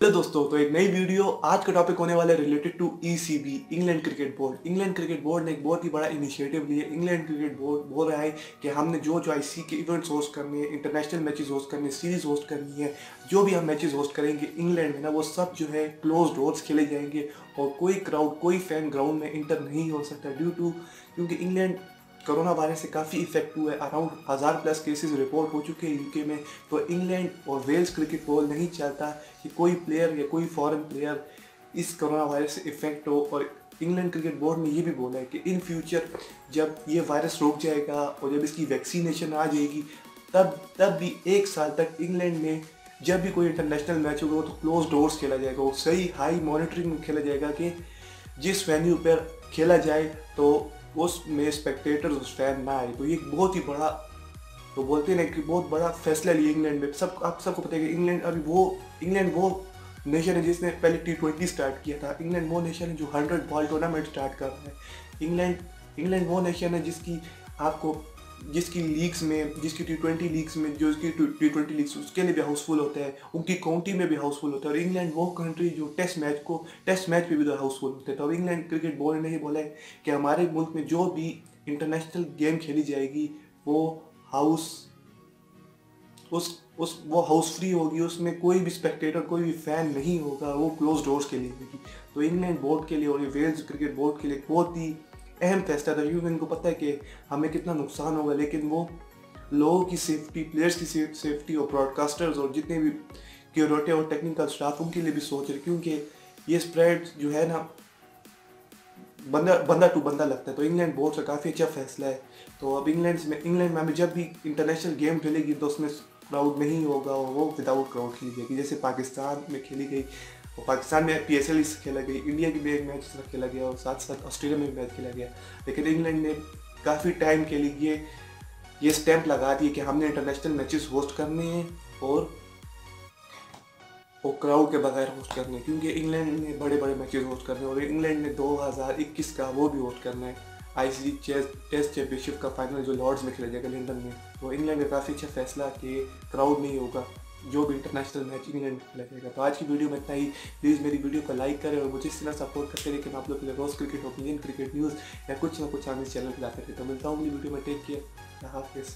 Hello दोस्तों तो एक नई वीडियो आज का टॉपिक होने वाला है related to ECB England cricket board England cricket board ने एक बहुत ही बड़ा इनिशिएटिव लिया इंग्लैंड क्रिकेट बोर्ड बोल रहा है कि हमने जो जो आईसी के इवेंट्स होस्ट करने हैं इंटरनेशनल मैचेस होस्ट करने सीरीज़ होस्ट करनी है, जो भी हम मैचेस होस्ट करेंगे इंग्लैंड में ना वो सब जो है क्लोज डोर्स खेले जाएँगे और कोई क्राउड कोई फ़ैन ग्राउंड में इंटर नहीं हो सकता ड्यू टू क्योंकि इंग्लैंड कोरोना वायरस से काफ़ी इफ़ेक्ट हुआ है। अराउंड हज़ार प्लस केसेस रिपोर्ट हो चुके हैं यूके में। तो इंग्लैंड और वेल्स क्रिकेट बोर्ड नहीं चाहता कि कोई प्लेयर या कोई फॉरेन प्लेयर इस कोरोना वायरस से इफ़ेक्ट हो। और इंग्लैंड क्रिकेट बोर्ड ने ये भी बोला है कि इन फ्यूचर जब ये वायरस रोक जाएगा और जब इसकी वैक्सीनेशन आ जाएगी, तब तब भी एक साल तक इंग्लैंड में जब भी कोई इंटरनेशनल मैच होगा तो क्लोज डोर्स खेला जाएगा। वो सही हाई मॉनिटरिंग में खेला जाएगा कि जिस वेन्यू पर खेला जाए तो उसमें स्पेक्टेटर उस फ़ैन ना आए तो ये बहुत ही बड़ा तो बोलते ना कि बहुत बड़ा फैसला लिया इंग्लैंड में। सब, आप सबको पता है कि इंग्लैंड, अभी वो, इंग्लैंड वो नेशन है जिसने पहले टी ट्वेंटी स्टार्ट किया था। इंग्लैंड वो नेशन है जो हंड्रेड बॉल टूर्नामेंट स्टार्ट कर रहा है। इंग्लैंड इंग्लैंड वो नेशन है जिसकी आपको जिसकी लीग्स में, जिसकी टी ट्वेंटी लीग्स में, जो उसकी टी ट्वेंटी लीग्स, उसके लिए भी हाउसफुल होता है, उनकी काउंटी में भी हाउसफुल होता है। और इंग्लैंड वो कंट्री जो टेस्ट मैच को टेस्ट मैच पे भी हाउसफुल होते हैं। तो इंग्लैंड क्रिकेट बोर्ड ने ही बोला है कि हमारे मुल्क में जो भी इंटरनेशनल गेम खेली जाएगी, वो हाउस उस उस, वो हाउस फ्री होगी, उसमें कोई भी स्पेक्टेटर कोई भी फ़ैन नहीं होगा, वो क्लोज डोर्स के लिए होगी। तो इंग्लैंड बोर्ड के लिए और ये वेल्स क्रिकेट बोर्ड के लिए बहुत ही अहम फैसला था क्योंकि इनको पता है कि हमें कितना नुकसान होगा, लेकिन वो लोगों की सेफ्टी प्लेयर्स की सेफ्टी और ब्रॉडकास्टर्स और जितने भी क्यूरेटे और टेक्निकल स्टाफ उनके लिए भी सोच रहे क्योंकि ये स्प्रेड जो है ना, बंदा बंदा टू बंदा लगता है। तो इंग्लैंड बोर्ड का काफ़ी अच्छा फैसला है। तो अब इंग्लैंड में इंग्लैंड में अभी जब भी इंटरनेशनल गेम खेलेगी तो उसमें क्राउड नहीं होगा और वो विदाउट क्राउड खेली जाएगी। जैसे पाकिस्तान में खेली गई और पाकिस्तान में पी एस एल खेला गया इंडिया की भी एक मैच खेला गया और साथ साथ ऑस्ट्रेलिया में भी मैच खेला गया। लेकिन इंग्लैंड ने काफ़ी टाइम के लिए ये स्टैंप लगा दिए कि हमने इंटरनेशनल मैचेस होस्ट करने हैं और और क्राउड के बगैर होस्ट करने क्योंकि इंग्लैंड ने बड़े बड़े मैचेस होस्ट करने और इंग्लैंड ने 2021 का वो भी होस्ट करना है। आई चेस टेस्ट चैम्पियनशिप का फाइनल जो लॉर्ड्स में खेला जाएगा लंदन में। तो इंग्लैंड का काफ़ी अच्छा फैसला कि क्राउड नहीं होगा। जो भी इंटरनेशनल मैच इंग्लैंड लगेगा। तो आज की वीडियो में इतना ही। प्लीज़ मेरी वीडियो को लाइक करें और मुझे इस तरह सपोर्ट करते रहे कि मैं आप लोग के लिए रोज़ क्रिकेट ओपिनियन क्रिकेट न्यूज़ या कुछ ना कुछ आगे चैनल पर लाते रहे तो मिलता हूँ अगली वीडियो में। टेक केयर हाफिज़।